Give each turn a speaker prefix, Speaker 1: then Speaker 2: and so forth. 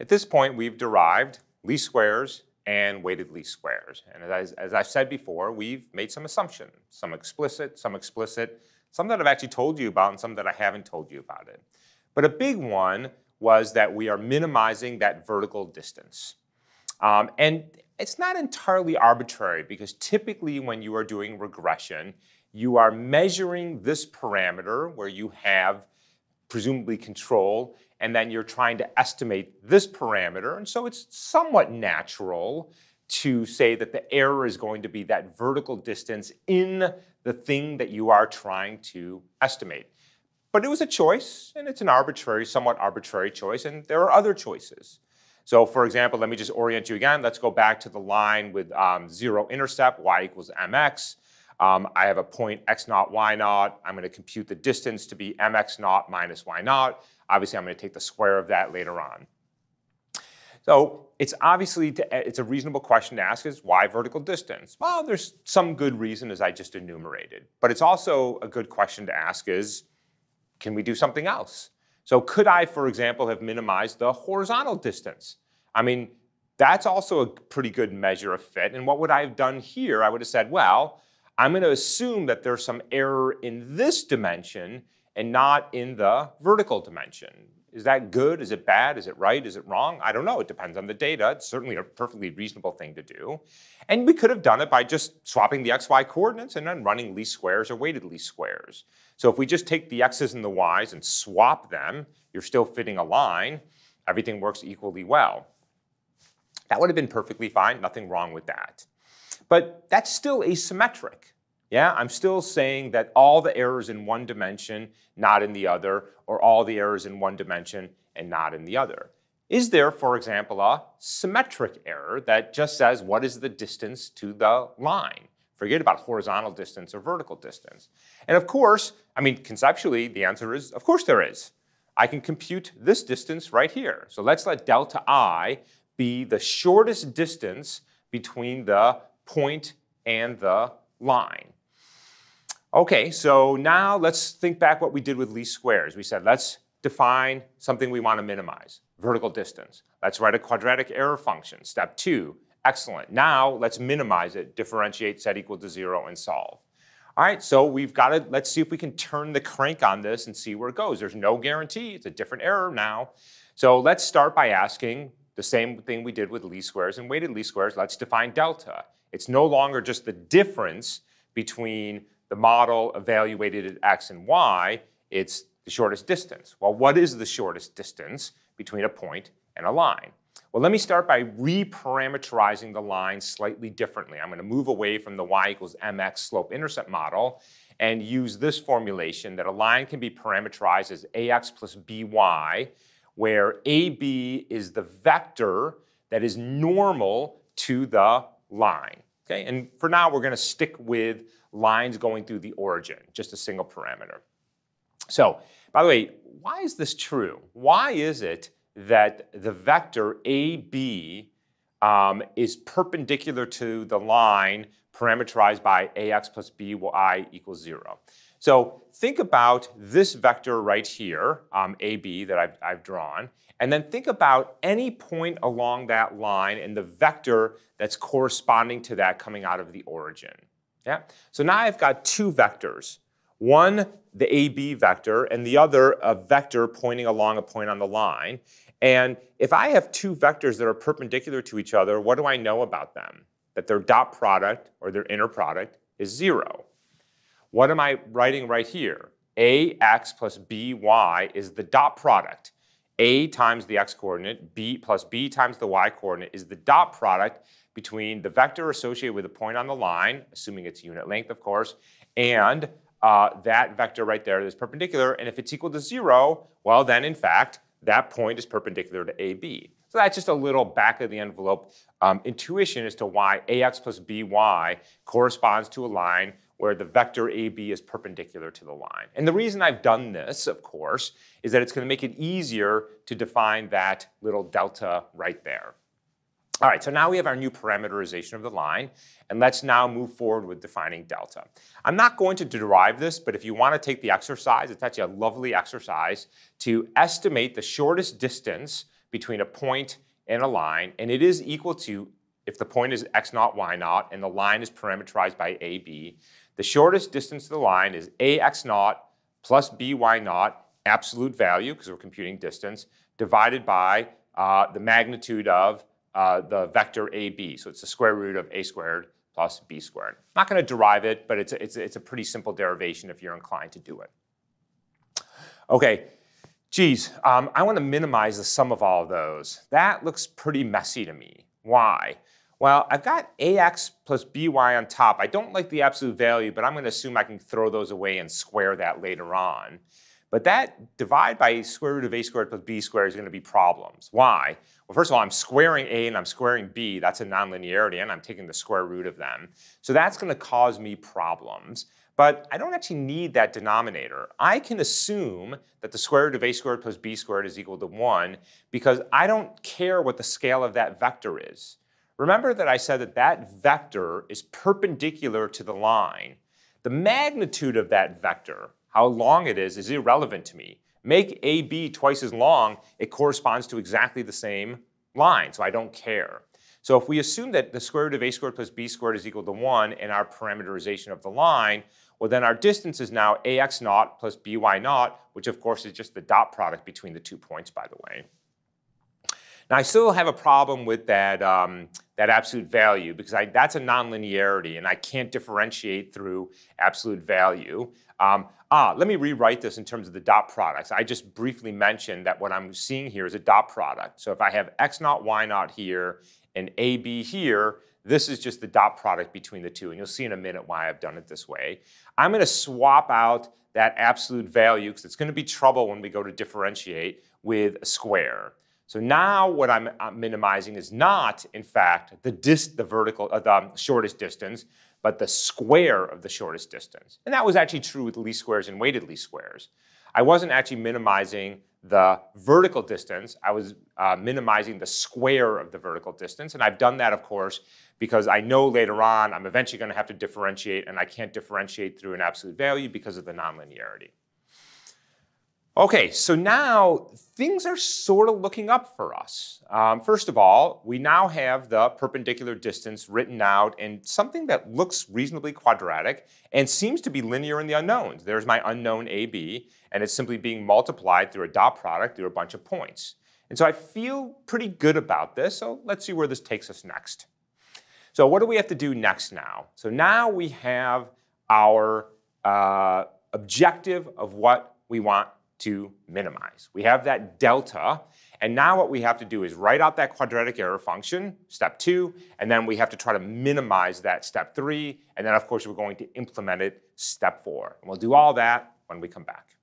Speaker 1: At this point, we've derived least squares and weighted least squares. And as, as I've said before, we've made some assumptions, some explicit, some explicit, some that I've actually told you about and some that I haven't told you about it. But a big one was that we are minimizing that vertical distance. Um, and it's not entirely arbitrary because typically when you are doing regression, you are measuring this parameter where you have presumably control, and then you're trying to estimate this parameter. And so it's somewhat natural to say that the error is going to be that vertical distance in the thing that you are trying to estimate. But it was a choice, and it's an arbitrary, somewhat arbitrary choice, and there are other choices. So for example, let me just orient you again. Let's go back to the line with um, zero intercept, y equals mx. Um, I have a point x naught, y naught. I'm going to compute the distance to be mx naught minus y naught. Obviously, I'm going to take the square of that later on. So it's obviously, to, it's a reasonable question to ask is why vertical distance? Well, there's some good reason as I just enumerated. But it's also a good question to ask is, can we do something else? So could I, for example, have minimized the horizontal distance? I mean, that's also a pretty good measure of fit. And what would I have done here? I would have said, well, I'm going to assume that there's some error in this dimension and not in the vertical dimension. Is that good? Is it bad? Is it right? Is it wrong? I don't know. It depends on the data. It's certainly a perfectly reasonable thing to do. And we could have done it by just swapping the xy coordinates and then running least squares or weighted least squares. So if we just take the x's and the y's and swap them, you're still fitting a line. Everything works equally well. That would have been perfectly fine. Nothing wrong with that. But that's still asymmetric. Yeah, I'm still saying that all the errors in one dimension, not in the other, or all the errors in one dimension and not in the other. Is there, for example, a symmetric error that just says what is the distance to the line? Forget about horizontal distance or vertical distance. And of course, I mean, conceptually, the answer is, of course there is. I can compute this distance right here. So let's let delta i be the shortest distance between the point and the line. Okay, so now let's think back what we did with least squares. We said let's define something we want to minimize, vertical distance. Let's write a quadratic error function. Step two, excellent. Now let's minimize it, differentiate, set equal to zero, and solve. All right, so we've got to, let's see if we can turn the crank on this and see where it goes. There's no guarantee, it's a different error now. So let's start by asking the same thing we did with least squares and weighted least squares. Let's define delta. It's no longer just the difference between the model evaluated at x and y, it's the shortest distance. Well, what is the shortest distance between a point and a line? Well, let me start by reparameterizing the line slightly differently. I'm going to move away from the y equals mx slope-intercept model and use this formulation that a line can be parameterized as ax plus by, where ab is the vector that is normal to the line. Okay, and for now, we're going to stick with lines going through the origin, just a single parameter. So, by the way, why is this true? Why is it that the vector AB um, is perpendicular to the line parameterized by ax plus by equals 0? So think about this vector right here, um, AB, that I've, I've drawn, and then think about any point along that line and the vector that's corresponding to that coming out of the origin. Yeah? So now I've got two vectors. One, the AB vector, and the other, a vector pointing along a point on the line. And if I have two vectors that are perpendicular to each other, what do I know about them? That their dot product, or their inner product, is zero. What am I writing right here? ax plus by is the dot product. a times the x coordinate, b plus b times the y coordinate is the dot product between the vector associated with the point on the line, assuming it's unit length, of course, and uh, that vector right there is perpendicular. And if it's equal to zero, well, then in fact, that point is perpendicular to AB. So that's just a little back of the envelope um, intuition as to why AX plus BY corresponds to a line where the vector AB is perpendicular to the line. And the reason I've done this, of course, is that it's going to make it easier to define that little delta right there. All right, so now we have our new parameterization of the line, and let's now move forward with defining delta. I'm not going to derive this, but if you want to take the exercise, it's actually a lovely exercise to estimate the shortest distance between a point and a line, and it is equal to, if the point is x naught, y naught, and the line is parameterized by ab, the shortest distance to the line is ax naught plus by naught, absolute value, because we're computing distance, divided by uh, the magnitude of uh, the vector ab. So it's the square root of a squared plus b squared. I'm not going to derive it, but it's a, it's, a, it's a pretty simple derivation if you're inclined to do it. Okay, geez, um, I want to minimize the sum of all of those. That looks pretty messy to me. Why? Well, I've got ax plus by on top. I don't like the absolute value, but I'm going to assume I can throw those away and square that later on. But that divide by square root of a squared plus b squared is going to be problems. Why? Well, first of all, I'm squaring a and I'm squaring b. That's a nonlinearity, and I'm taking the square root of them. So that's going to cause me problems. But I don't actually need that denominator. I can assume that the square root of a squared plus b squared is equal to 1 because I don't care what the scale of that vector is. Remember that I said that that vector is perpendicular to the line. The magnitude of that vector how long it is is irrelevant to me. Make AB twice as long, it corresponds to exactly the same line, so I don't care. So if we assume that the square root of a squared plus b squared is equal to 1 in our parameterization of the line, well then our distance is now ax naught plus by naught, which of course is just the dot product between the two points, by the way. Now I still have a problem with that, um, that absolute value because I, that's a nonlinearity and I can't differentiate through absolute value. Um, ah, let me rewrite this in terms of the dot products. I just briefly mentioned that what I'm seeing here is a dot product. So if I have x naught, y naught here, and ab here, this is just the dot product between the two. And you'll see in a minute why I've done it this way. I'm going to swap out that absolute value, because it's going to be trouble when we go to differentiate, with a square. So now what I'm minimizing is not, in fact, the, dis the vertical, uh, the shortest distance, but the square of the shortest distance. And that was actually true with least squares and weighted least squares. I wasn't actually minimizing the vertical distance, I was uh, minimizing the square of the vertical distance. And I've done that, of course, because I know later on I'm eventually going to have to differentiate, and I can't differentiate through an absolute value because of the nonlinearity. Okay, so now things are sort of looking up for us. Um, first of all, we now have the perpendicular distance written out in something that looks reasonably quadratic and seems to be linear in the unknowns. There's my unknown AB, and it's simply being multiplied through a dot product through a bunch of points. And so I feel pretty good about this, so let's see where this takes us next. So what do we have to do next now? So now we have our uh, objective of what we want to minimize. We have that delta, and now what we have to do is write out that quadratic error function, step two, and then we have to try to minimize that step three, and then of course we're going to implement it step four. And we'll do all that when we come back.